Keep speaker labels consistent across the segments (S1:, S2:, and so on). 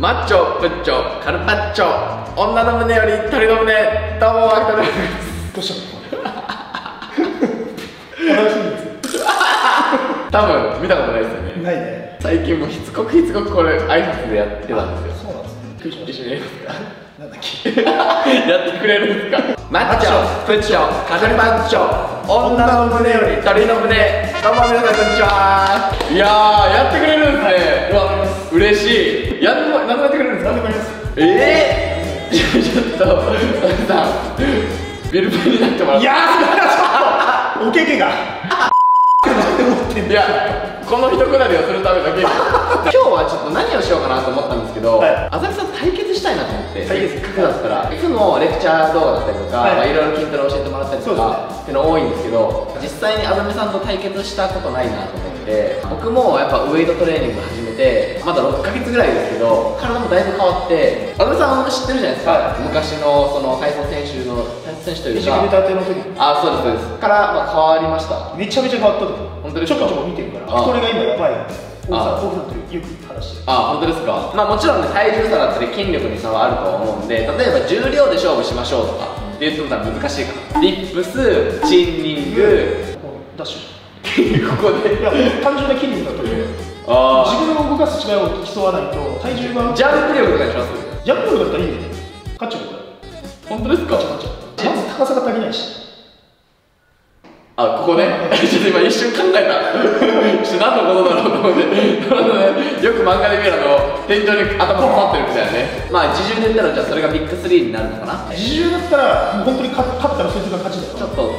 S1: マッチョ、プッチョ、カルパッチョ女の胸より鳥の胸どうも、アクトですどうしたの 多分見たことないですよねないね最近もしつこくしつこくこれ挨拶でやってたんですよそうなんですね一緒にやりますかなんだっけ やってくれるんですかマッチョ、プッチョ、カルパッチョ女の胸より鳥の胸どうも皆さんこんにちはいややってくれるんですねうわ嬉しいやって
S2: くれるんですかりますえ
S1: えー、ちょっとんビルビルになってもらっていや
S2: ちょっとおけけが
S1: いやこの一くだりをするためだけ 今日はちょっと何をしようかなと思ったんですけど、はい、浅見さんと対決したいなと思って対決せっかくだったら、い、つもレクチャー動画だったりとか、はいまあ、いろいろ筋トレ教えてもらったりとか、っていうの多いんですけど実際にあざみさんと対決したことないなと思ってで僕もやっぱウエイトトレーニング始めてまだ6ヶ月ぐらいですけど体もだいぶ変わって安部さん知ってるじゃないですか、はい、昔のその体操選手の体操選手とい
S2: うかあそうですそうですから、まあ、変わりましためちゃめちゃ変わったと本当ですちょこちょこ見てるからこれが今やばいあ本
S1: 当ですか、まあ、もちろんね体重差だったり筋力に差はあると思うんで例えば重量で勝負しましょうとかっていうのも難しいからリップスチンニングダッシュここで
S2: いや単純な筋肉だというあ自分を動かす力を競わないと体重がジャンプ力とかにしますジャンプ力だったらいいね勝っちゃうから本当ですか勝っちゃうまず高さが足りないしあここね ちょっと今一瞬考えたちょ
S1: っと何のことだろうと思って よく漫画で見るあの天井に頭が刺ってるみたいなねまあ自重で言ったらじゃあそれがビッグ3になるのかな
S2: 自重だったら本当に勝
S1: ったらそいつが勝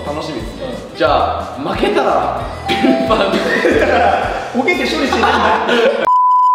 S1: 楽しみですね、うん、じゃあ負けたらピンパンで
S2: ボケて処理してないんだ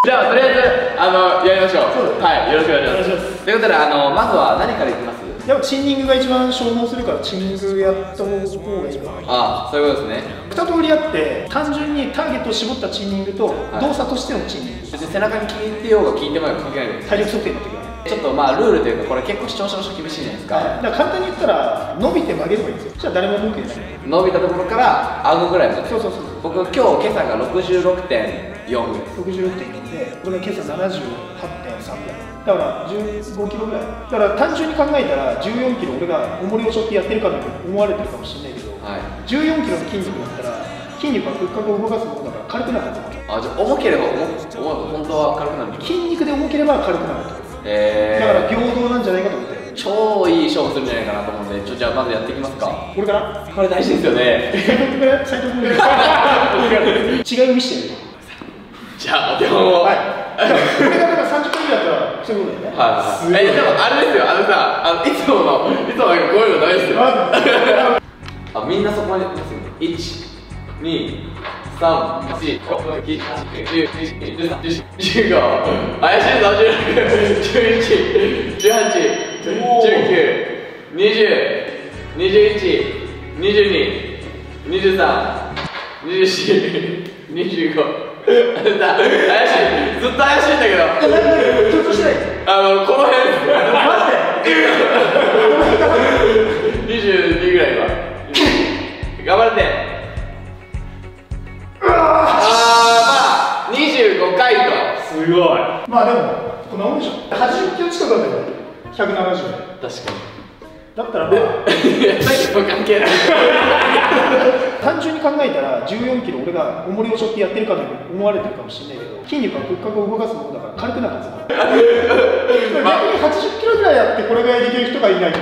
S1: じゃあとりあえずあのやりましょうはいよろしくお願いしますということであのまずは何からいきます
S2: でもチンニングが一番消耗するからチンニングやった方がいいあ
S1: あそういうことですね
S2: 2通りあって単純にターゲットを絞ったチンニングと、はい、動作としてのチンニング背中に効いてようが効い
S1: てまいが関係ない
S2: 体力測定になってくるちょっとまあルールというかこれ結構視聴者の人厳しいじゃないですか、だから簡単に言ったら伸びて曲げればいいんですよじゃあ誰も文句言えない伸びたところから顎ぐらいまでそうそうそう僕今日
S1: 今朝が66.4ぐらい
S2: 66.4で僕の今朝78.3ぐらいだから15キロぐらいだから単純に考えたら14キロ俺が重りを背負ってやってるかと思われてるかもしれないけど、はい、14キロの筋肉だったら筋肉は骨格を動かすものだから軽くなるはずあじゃあ重ければ重
S1: 重本当は軽くなる
S2: 筋肉で重ければ軽くなると
S1: えー、だから平
S2: 等なんじゃないかと思って超いい勝負
S1: するんじゃないかなと思うんでちょじゃあまずやっていきますかこれからこれ大事ですよね
S2: 違い見してじゃあお手本を、はい、これがだから30分ぐらいだったらそういうことだよねはいはいえでもあれですよあのさあのいつものいつもなんかこういうのないですよ
S1: あみんなそこまで一、二、三、四、五、六、七、八、九、十、十十十十十十十十二十二、二十三、二十四、二十五。怪しいずっと怪しいんだけどあのこの辺マジで
S2: 確かにだったらまあ関係ない 単純に考えたら1 4キロ俺が重りを背負ってやってるかと思われてるかもしれないけど筋肉は骨格を動かすものだから軽くなるんです
S1: よ逆に
S2: 80キロぐらいやってこれぐらいできる人がいないと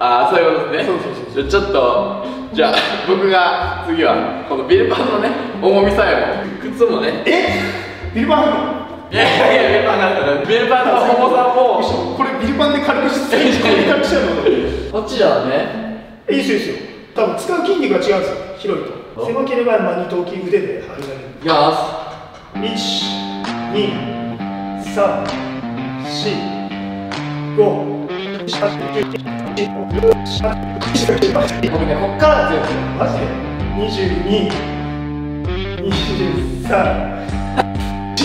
S1: ああそういうことですねそうそうそうちょっとじゃあ僕が次はこのビルパンのね重みさえも靴もねえ
S2: ビルパン
S1: いやいやメンバーったらメンバーの
S2: ホモさんもこれビルパンで軽くしてるこっちだねいいですよ多分使う筋肉が違うんですよ広いと狭ければ、二頭筋腕で始めるいき12345僕ね、こっから強いですよ。マジで22、23、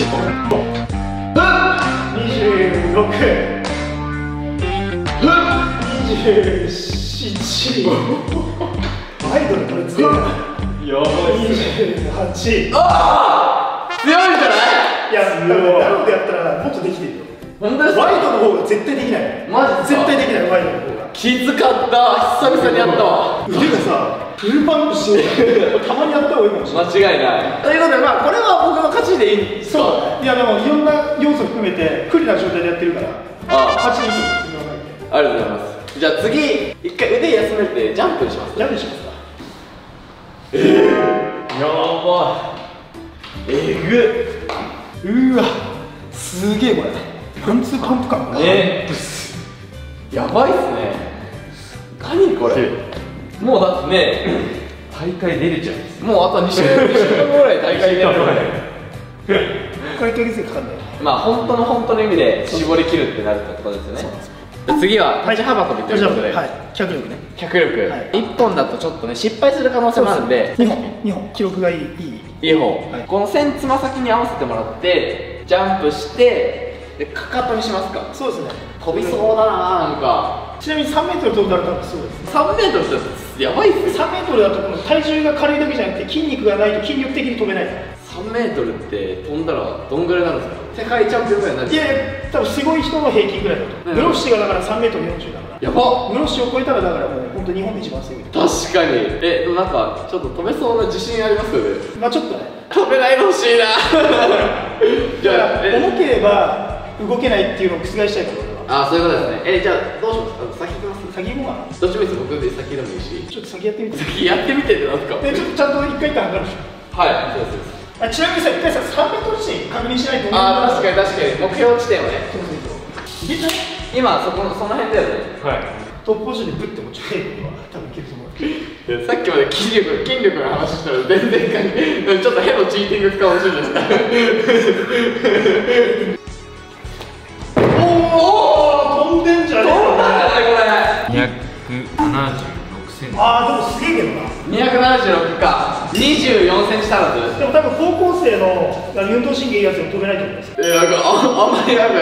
S2: しいと思26ふっ27アイドルこれ強いなやばいっす、ね、28ああ強いんじゃないいやだからダウンでやったらもっとできてるよ本当ですワイドの方が絶対できないマジ絶対できないワイドの方が気づかった久々にやったわ腕がさフルパンプしてたまにやった方がいいかもしれない間違いないということでまあこれは分の勝ちでいいそういやでもいろんな要素含めて不利な状態でやってるからああ勝ちにいい
S1: ありがとうございますじゃあ次
S2: 一回腕休め
S1: てジャンプしますジャンプしますかええー、やば
S2: いえぐうわすげえこれ貫通パンプ感これねやばいっすね何これ
S1: もうだってね大会出れちゃうんですもうあと2週間ぐらい大会出れる
S2: これ取りか
S1: かんないまあ本当の本当の意味で絞り切るってなるってことですよね次は立ち幅跳びということで、はい、脚力ね脚力、はい、1本だとちょっとね失敗する可能性もあるんでそ
S2: 2本2本記録がいいい
S1: いいい方、はい、この線つま先に合わせてもらってジャンプしてでかかとにしま
S2: すかそうですね
S1: 飛びそうだななんか
S2: ちなみに 3m 飛んだら多分そうです 3m ってやばいっす 3m だとこの体重が軽いだけじゃなくて筋肉がないと筋力的に飛べないです3メートルって飛んだらどんぐらいなんですか世界チャンピオンぐらいになるいやいや多分すごい人の平均ぐらいだと、ッシーがだから3メートル40だからやばシーを超えたらだからもう本当日本で一番強い確
S1: かにえなんかちょっと飛べそうな自信ありますよねまあちょっとね飛
S2: べないでほしいな じゃあ重ければ動けないっていうのを覆したいとかすあそういうことですねえじゃあどうします先行きます先行こうかなどっちもいいです僕で先
S1: でもいいしちょっと先やってみて先やってみてってなんですかえちょっとちゃんと一回一回測るでしょはいそうで
S2: すあちなみにさ、一回さ、300トル地点確認しないと思うあ確かに確かに、目標地点はね、
S1: 今そこの、その辺だよね、はい、トップポにぶって持ち帰るのは、多分いけると思う。
S2: さっきまで筋力筋力の話したら全然関係ちょっとヘのチーティング使われてるじゃないおお飛んでんじゃねえか
S1: これ276センチああでもすげ
S2: えけどな二百七十六か24センチ足らずでも多分高校生の運動神経いいやつ止めないと思います
S1: えー、なんかああんまりなんか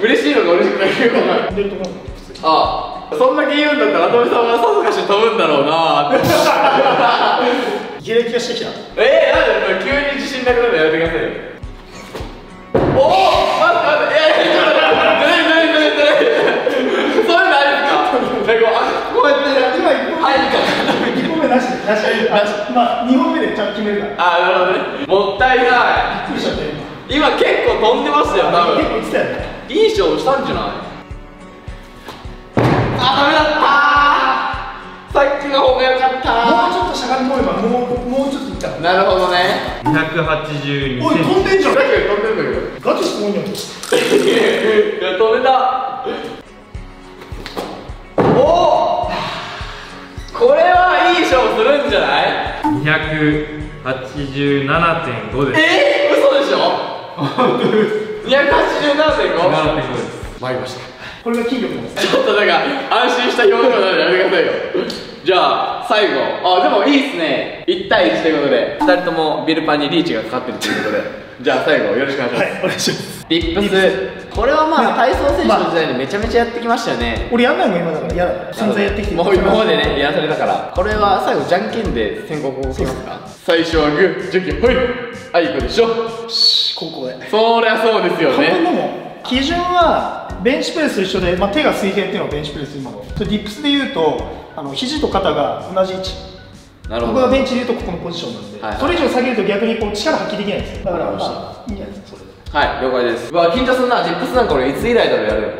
S1: 嬉しいのか嬉しくない飛んで
S2: ると思うあ
S1: あそんだけ言うんだったら渡さんはさぞかし飛ぶんだろうなっていしてきたえー、なんで急に自信なくなるのやめてくださいよ
S2: おお待って待っていやいやなし、なし、なし、まあ、日本決めるか
S1: らあなるほどねもったいないびっくりしちゃった今今結構飛んでますよ多分結構言たよいい勝負したんじゃない
S2: あダメだったさっきの方が良かったもうちょっとしゃがみ込めばもうもうちょっといっ
S1: たなるほどね282おい
S2: 飛んでんじゃんさっ飛んでんだけどガチすごいんやん
S1: いや飛べたおおこれはいい勝負するんじゃない2 0八十七点五ですえー、嘘でしょ 二百八十七点五。七点五です参りましたこれが金魚ですちょっとなんか安心した表情なのでやめてくいよじゃあ最後あでもいいですね一対一ということで二人ともビルパンにリーチがかかってるということでじゃあ最後よろしくお願いします、はい、お願いしますリップスこれはまあ体操選手の時代にめちゃめちゃやってきましたよね、まあ、俺やんないもん今だからやだ散やってきてもう今までねやされたからこれは最後じゃんけんで宣告を受しますか最初はグーじゃんけんほいあいこでしょしここでそりゃそうですよね
S2: 基準はベンチプレスと一緒で、まあ、手が水平っていうのはベンチプレス今のディップスで言うとあの肘と肩が同じ位置なるほど僕のベンチでいうとここのポジションなんで、はいはい、それ以上下げると逆にこう力発揮できないんですよだからまあいいんじゃないですかそれ
S1: はい了解ですうわ緊張するなジップスなんか俺いつ以来だろうやる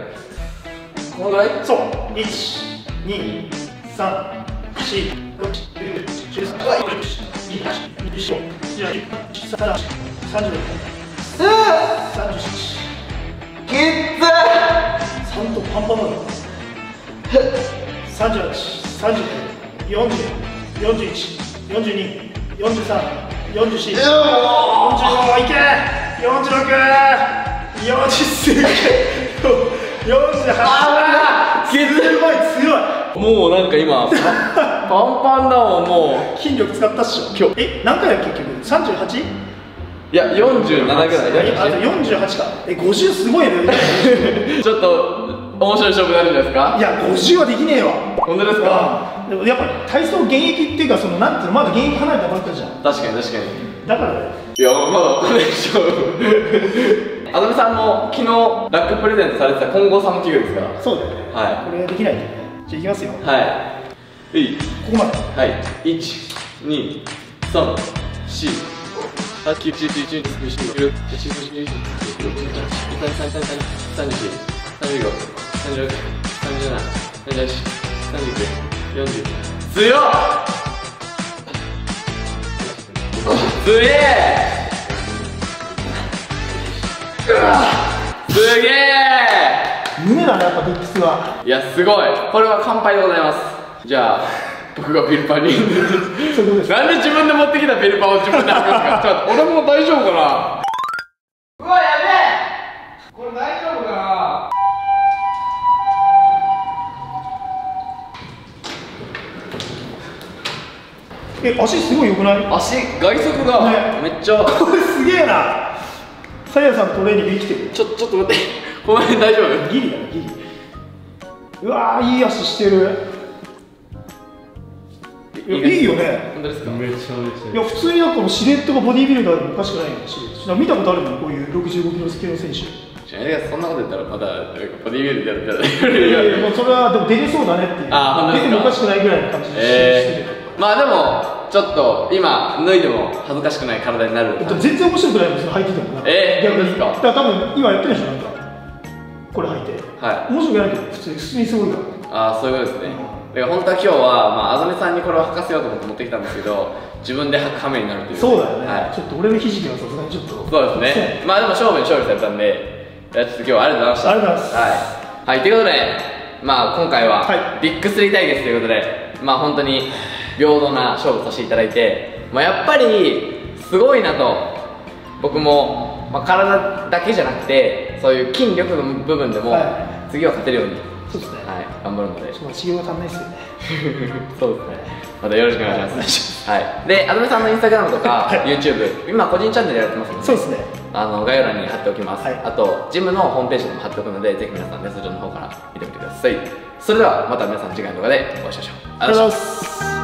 S1: このぐらいそう12345678910111213
S2: す37きっつ3とパンパンだ383940 41424344いけ4640すげえ48あー削るすごいもうなんか今パンパンだもんもう筋力使ったっしょ今日え何回だ結局 38?
S1: いや47ぐらいあと48
S2: かえ50すごいねちょっと面白い勝負になるんじゃないですかいや50はできねえわ本当ですかでもやっぱ体操現役っていうかそのなんていうのまだ現役離れたばっかじゃん
S1: 確かに確かにだからいやまだこかんないでしょあざみさんも昨日ラックプレゼントされてた金剛さんの企業ですからそうだよねはいこれできないじゃあいきますよはいいここまではい12345 8 9 10 11 12 13 14 15 16 17 18 19 20 21 22 23 24 25 26 27 28 29 30 31 32 33 34 35 36 37 38 39 40 41 42 43 44 45 46 47 48 49 50 51 52 53 54 9 1 9 1 9 1 9 9 91 9 9 9 9 9 9 9 99 1 1 1 1 1 1 1 1 1 1 1 9 1 1 111 1 1 1 1 1 1 1 1 1 1 1 1 1 1 119 1 1 1 1 1 1 1 1 1 1 1 9 1 1 1 1 1 1 1 1 1 1 1 9 1 1 1 1 1 1 1 1 1 1 1 9 1 1 1 1 1 1 1 1 1 1 1 9 1 1 1 1 1 1 1 1強っすげえすげえ
S2: 胸だねやっぱックスは
S1: いやすごいこれは乾杯でございますじゃあ僕がィルパーに なんで自分で持ってきたィルパーを自分で運すか俺も大丈夫かな
S2: え足すごい良くない足外側がめっちゃ、ね、これすげえなさやさんトレーニング生きてるちょちょっと待ってこの辺大丈夫ギリだギリうわいい足してるいいいよね
S1: 本当ですかめちゃめちゃいや普通
S2: にこのかもシレットがボディービルダーでもおかしくないし見たことあるもんこういう65キロ系の選手いい
S1: ややそんなこと言ったらまだボディービルダーだったらいやいやもうそれはでも出れそうだねっていうあ出てもおかしくないぐらいの感じで、えー、まあでもちょっと今脱いでも恥ずかしくない体になる、全然面白くないんですよ履いててもえー、逆ですかだ
S2: から多分今やってるでしょなんかこれ履いてはい面白くないけど普通に普通にすごいな
S1: ああそういうことですね、うん、本当は今日は、まあ、あざみさんにこれを履かせようと思って持ってきたんですけど自分で履く羽目になるというそうだよ
S2: ね、はい、ちょっと俺のひじきはさすがにちょっと
S1: そうですねまあでも勝負に勝利されたんでちょっと今日はありがとうございましたありがとうございますはい、はい、ということでまあ今回はビッグスリー対決ということで、まあ本当に平等な勝負させていただいて、まあ、やっぱりすごいなと僕も、まあ、体だけじゃなくてそういう筋力の部分でも、次は勝てるようにそうですね、はい、頑張るのでちょ修行足んないですよね そうですねまたよろしくお願いします、はい、で安どさんのインスタグラムとか YouTube 今個人チャンネルやってますのねそうですねあの概要欄に貼っておきます、はい、あとジムのホームページでも貼っておくのでぜひ皆さんねそちらの方から見てみてくださいそれではまた皆さん次回の動画でお会いしましょう
S2: ありがとうございます